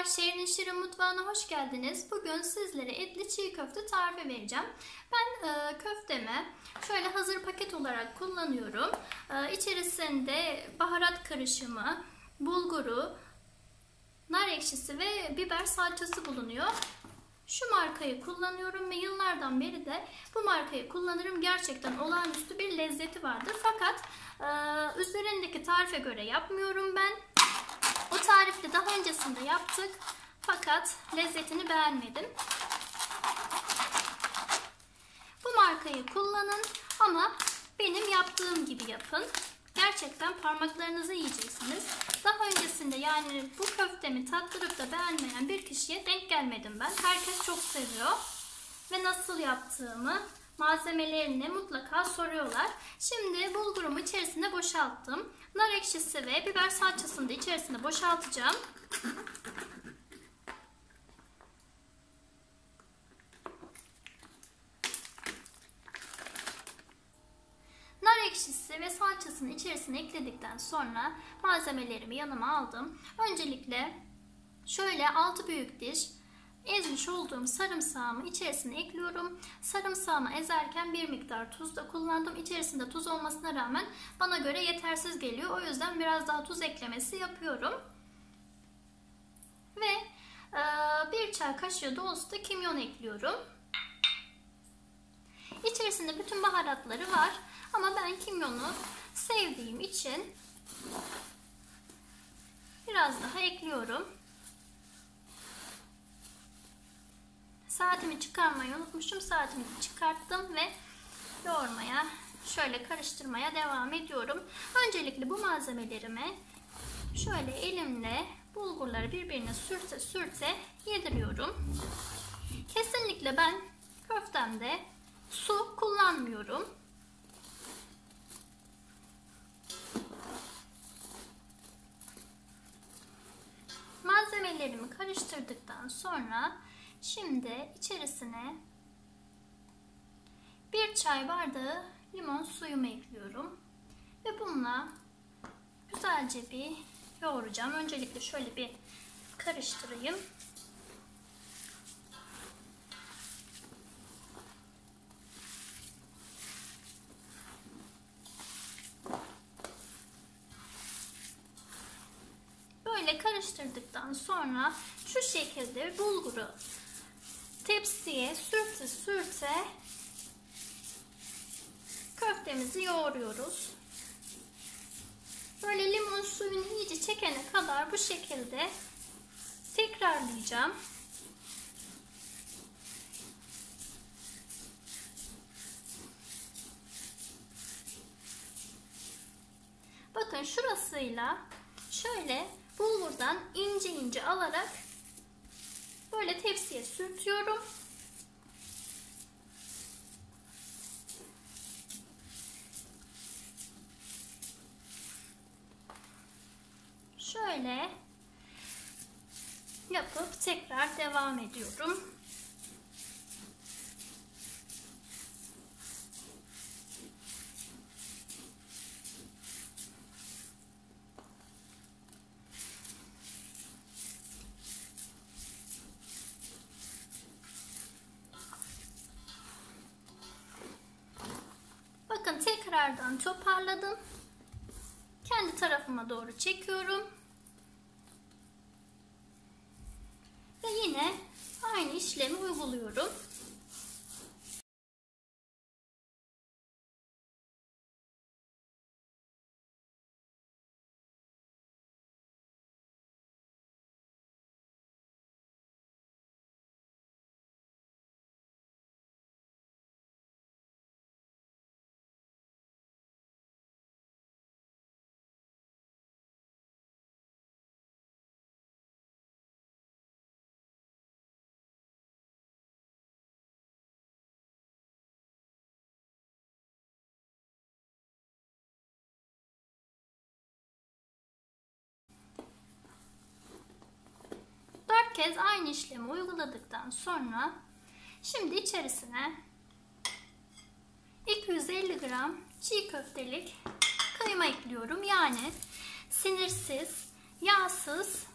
Merhabalar, Şehrin Şirin Mutfağı'na hoş geldiniz. Bugün sizlere etli çiğ köfte tarifi vereceğim. Ben e, köftemi şöyle hazır paket olarak kullanıyorum. E, içerisinde baharat karışımı, bulguru, nar ekşisi ve biber salçası bulunuyor. Şu markayı kullanıyorum ve yıllardan beri de bu markayı kullanırım. Gerçekten olağanüstü bir lezzeti vardır. Fakat e, üzerindeki tarife göre yapmıyorum ben. Tarifte daha öncesinde yaptık. Fakat lezzetini beğenmedim. Bu markayı kullanın ama benim yaptığım gibi yapın. Gerçekten parmaklarınızı yiyeceksiniz. Daha öncesinde yani bu köftemi tattırıp da beğenmeyen bir kişiye denk gelmedim ben. Herkes çok seviyor. Ve nasıl yaptığımı, malzemelerini mutlaka soruyorlar. Şimdi bulgurumu içerisine boşalttım. Nar ekşisi ve biber salçasını da içerisine boşaltacağım. Ekşisi ve salçasını içerisine ekledikten sonra malzemelerimi yanıma aldım. Öncelikle şöyle 6 büyük diş ezmiş olduğum sarımsağımı içerisine ekliyorum. Sarımsağımı ezerken bir miktar tuz da kullandım. İçerisinde tuz olmasına rağmen bana göre yetersiz geliyor. O yüzden biraz daha tuz eklemesi yapıyorum. Ve e, bir çay kaşığı dolusu da kimyon ekliyorum. İçerisinde bütün baharatları var. Ama ben kimyonu sevdiğim için biraz daha ekliyorum. Saatimi çıkarmayı unutmuşum. Saatimi çıkarttım ve yoğurmaya, şöyle karıştırmaya devam ediyorum. Öncelikle bu malzemelerimi şöyle elimle bulgurları birbirine sürte sürte yediriyorum. Kesinlikle ben köftemde su kullanmıyorum. Malzemelerimi karıştırdıktan sonra Şimdi içerisine bir çay bardağı limon suyumu ekliyorum. Ve bununla güzelce bir yoğuracağım. Öncelikle şöyle bir karıştırayım. Böyle karıştırdıktan sonra şu şekilde bulguru tepsiye sürte sürte köftemizi yoğuruyoruz. Böyle limon suyunu iyice çekene kadar bu şekilde tekrarlayacağım. Bakın şurasıyla şöyle bulgurdan ince ince alarak Böyle tepsiye sürtüyorum. Şöyle yapıp tekrar devam ediyorum. Tekrardan toparladım. Kendi tarafıma doğru çekiyorum. Ve yine aynı işlemi uyguluyorum. Kez aynı işlemi uyguladıktan sonra şimdi içerisine 250 gram çiğ köftelik kıyma ekliyorum. Yani sinirsiz, yağsız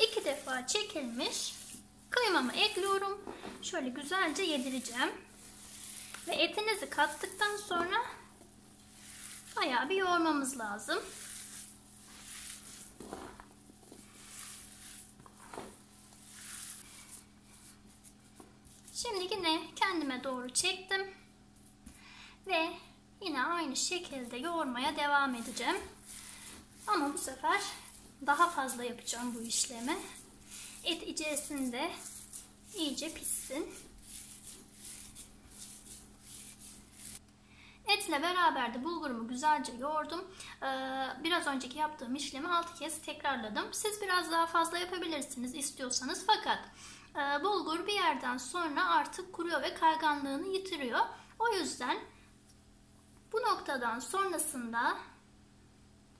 iki defa çekilmiş kıymamı ekliyorum. Şöyle güzelce yedireceğim. Ve etinizi kattıktan sonra bayağı bir yoğurmamız lazım. Şimdi yine kendime doğru çektim. Ve yine aynı şekilde yoğurmaya devam edeceğim. Ama bu sefer daha fazla yapacağım bu işlemi. Et içerisinde iyice pişsin. Etle beraber de bulgurumu güzelce yoğurdum. Ee, biraz önceki yaptığım işlemi 6 kez tekrarladım. Siz biraz daha fazla yapabilirsiniz istiyorsanız. Fakat bulgur bir yerden sonra artık kuruyor ve kayganlığını yitiriyor. O yüzden bu noktadan sonrasında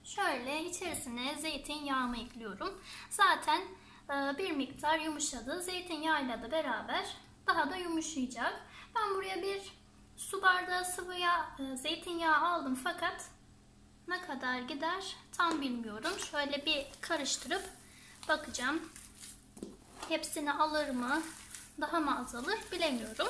şöyle içerisine zeytinyağımı ekliyorum. Zaten e, bir miktar yumuşadı. Zeytinyağıyla da beraber daha da yumuşayacak. Ben buraya bir Su bardağı sıvı yağ, e, zeytinyağı aldım fakat ne kadar gider tam bilmiyorum. Şöyle bir karıştırıp bakacağım. Hepsini alır mı? Daha mı azalır bilemiyorum.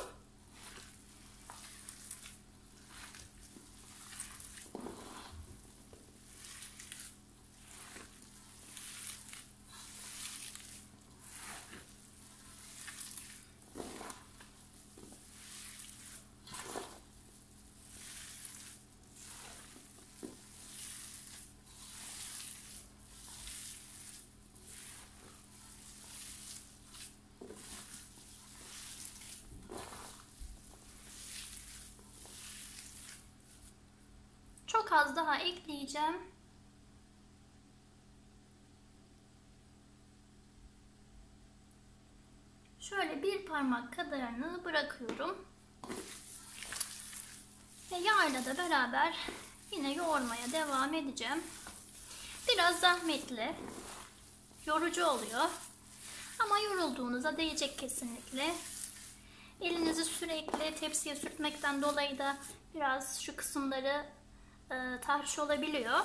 Çok az daha ekleyeceğim. Şöyle bir parmak kadarını bırakıyorum. Ve yağla da beraber yine yoğurmaya devam edeceğim. Biraz zahmetli, yorucu oluyor. Ama yorulduğunuzda değecek kesinlikle. Elinizi sürekli tepsiye sürtmekten dolayı da biraz şu kısımları e, tahriş olabiliyor.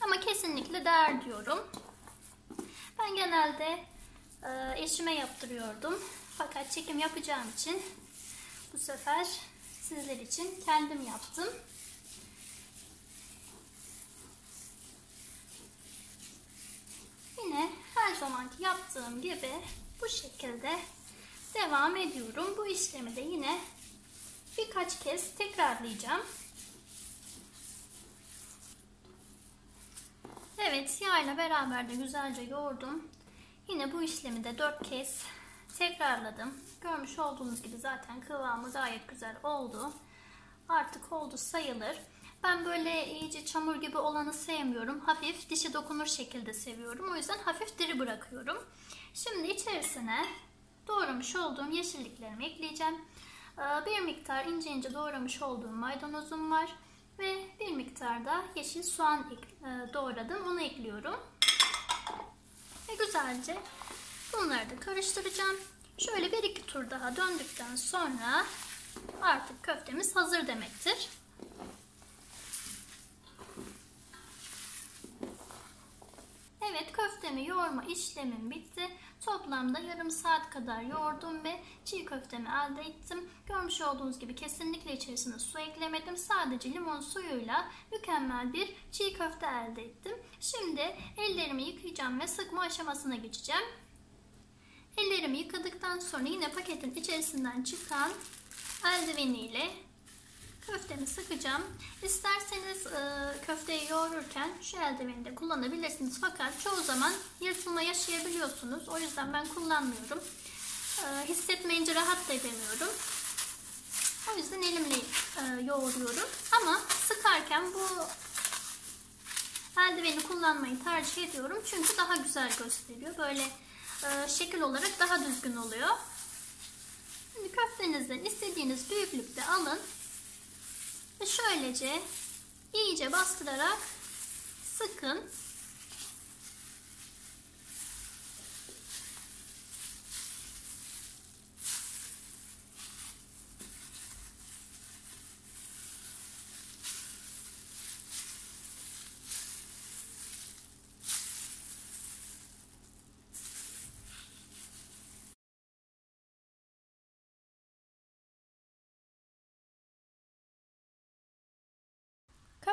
Ama kesinlikle değer diyorum. Ben genelde e, eşime yaptırıyordum. Fakat çekim yapacağım için bu sefer sizler için kendim yaptım. Yine her zamanki yaptığım gibi bu şekilde devam ediyorum. Bu işlemi de yine birkaç kez tekrarlayacağım. Evet yağ beraber de güzelce yoğurdum. Yine bu işlemi de 4 kez tekrarladım. Görmüş olduğunuz gibi zaten kıvamı gayet güzel oldu. Artık oldu sayılır. Ben böyle iyice çamur gibi olanı sevmiyorum. Hafif dişe dokunur şekilde seviyorum. O yüzden hafif diri bırakıyorum. Şimdi içerisine doğramış olduğum yeşilliklerimi ekleyeceğim. Ee, bir miktar ince ince doğramış olduğum maydanozum var. Ve bir miktar da yeşil soğan e, doğradım. Onu ekliyorum. Ve güzelce bunları da karıştıracağım. Şöyle bir iki tur daha döndükten sonra artık köftemiz hazır demektir. Evet köftemi yoğurma işlemim bitti. Toplamda yarım saat kadar yoğurdum ve çiğ köftemi elde ettim. Görmüş olduğunuz gibi kesinlikle içerisine su eklemedim. Sadece limon suyuyla mükemmel bir çiğ köfte elde ettim. Şimdi ellerimi yıkayacağım ve sıkma aşamasına geçeceğim. Ellerimi yıkadıktan sonra yine paketin içerisinden çıkan eldiveniyle köftemi sıkacağım. İsterseniz e, köfteyi yoğururken şu eldiveni de kullanabilirsiniz. Fakat çoğu zaman yırtılma yaşayabiliyorsunuz. O yüzden ben kullanmıyorum. E, hissetmeyince rahat da edemiyorum. O yüzden elimle e, yoğuruyorum. Ama sıkarken bu eldiveni kullanmayı tercih ediyorum. Çünkü daha güzel gösteriyor. Böyle e, şekil olarak daha düzgün oluyor. Şimdi köftenizden istediğiniz büyüklükte alın. Ve şöylece iyice bastırarak sıkın.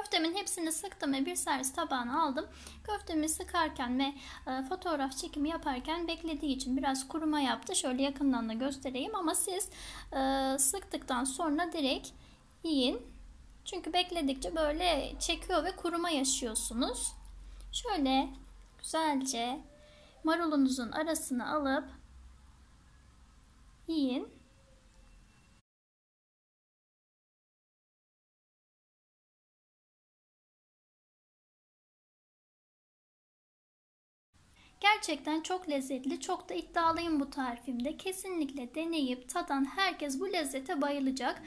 Köftemin hepsini sıktım ve bir servis tabağına aldım. Köftemi sıkarken ve e, fotoğraf çekimi yaparken beklediği için biraz kuruma yaptı. Şöyle yakından da göstereyim ama siz e, sıktıktan sonra direkt yiyin. Çünkü bekledikçe böyle çekiyor ve kuruma yaşıyorsunuz. Şöyle güzelce marulunuzun arasını alıp yiyin. Gerçekten çok lezzetli, çok da iddialıyım bu tarifimde. Kesinlikle deneyip tadan herkes bu lezzete bayılacak.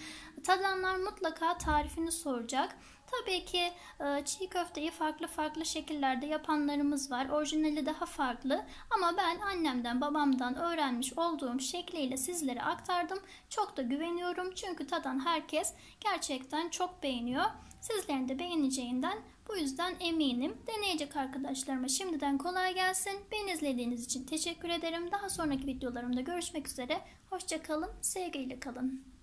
Tadanlar mutlaka tarifini soracak. Tabii ki e, çiğ köfteyi farklı farklı şekillerde yapanlarımız var. Orijinali daha farklı ama ben annemden babamdan öğrenmiş olduğum şekliyle sizlere aktardım. Çok da güveniyorum çünkü tadan herkes gerçekten çok beğeniyor. Sizlerin de beğeneceğinden bu yüzden eminim. Deneyecek arkadaşlarıma şimdiden kolay gelsin. Beni izlediğiniz için teşekkür ederim. Daha sonraki videolarımda görüşmek üzere. Hoşçakalın, sevgiyle kalın.